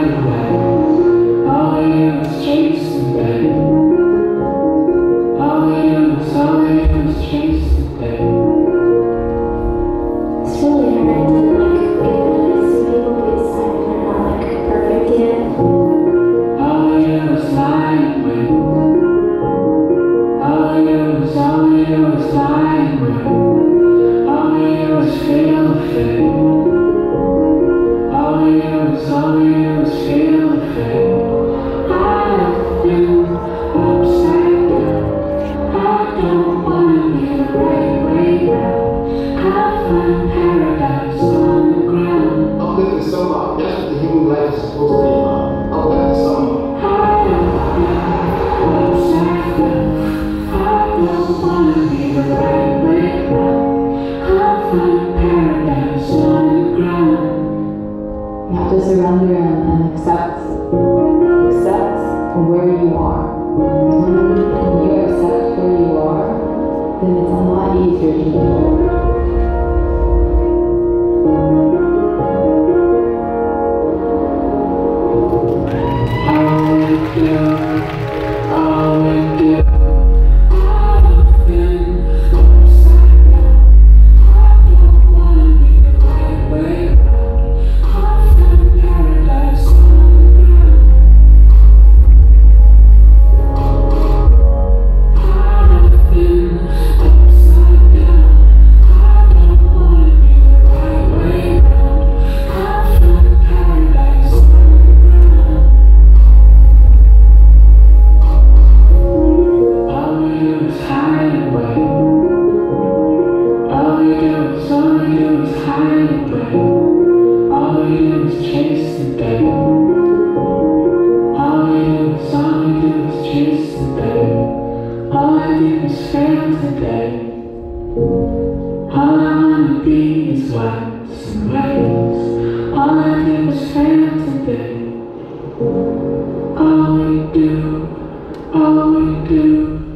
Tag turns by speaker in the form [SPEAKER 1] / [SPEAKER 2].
[SPEAKER 1] is the
[SPEAKER 2] summer. That's what the human life is supposed to be uh, about. Uplift the summer.
[SPEAKER 1] I don't wanna be the right way round. I find paradise on the ground.
[SPEAKER 3] You have to surrender and, accept. Accept where you are. When you accept where you are, then it's a lot easier to move
[SPEAKER 1] do is hide away. All do is chase. All do all do is chase. All I do is fail. All I wanna be is wax and. All I do is fail. All we do, all we do